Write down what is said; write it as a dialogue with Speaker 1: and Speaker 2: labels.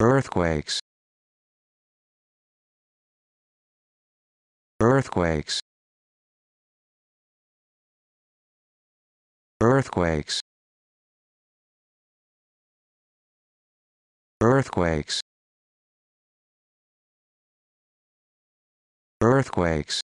Speaker 1: earthquakes. Earthquakes. Earthquakes. Earthquakes. Earthquakes.